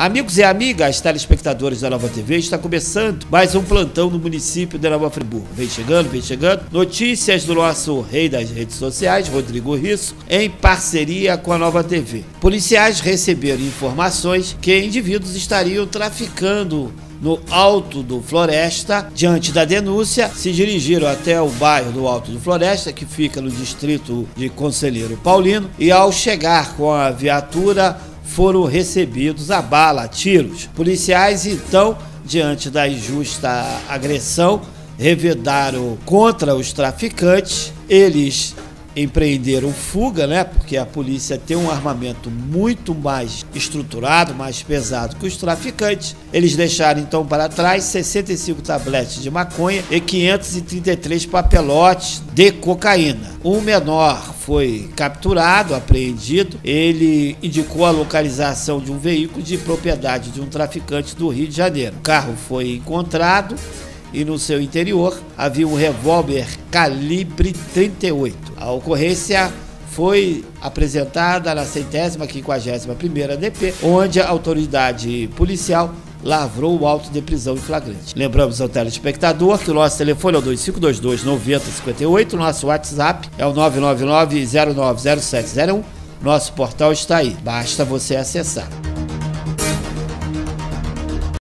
Amigos e amigas, telespectadores da Nova TV, está começando mais um plantão no município de Nova Friburgo. Vem chegando, vem chegando. Notícias do nosso rei das redes sociais, Rodrigo Risso, em parceria com a Nova TV. Policiais receberam informações que indivíduos estariam traficando no Alto do Floresta. Diante da denúncia, se dirigiram até o bairro do Alto do Floresta, que fica no distrito de Conselheiro Paulino, e ao chegar com a viatura, foram recebidos a bala, a tiros. Policiais, então, diante da injusta agressão, revedaram contra os traficantes. Eles empreenderam fuga, né? Porque a polícia tem um armamento muito mais estruturado, mais pesado que os traficantes. Eles deixaram então para trás 65 tabletes de maconha e 533 papelotes de cocaína. Um menor foi capturado, apreendido. Ele indicou a localização de um veículo de propriedade de um traficante do Rio de Janeiro. O carro foi encontrado e no seu interior havia um revólver calibre 38. A ocorrência foi apresentada na centésima quinquagésima primeira DP, onde a autoridade policial lavrou o auto de prisão em flagrante. Lembramos ao telespectador que o nosso telefone é o 2522 9058, nosso WhatsApp é o 999 090701, nosso portal está aí, basta você acessar.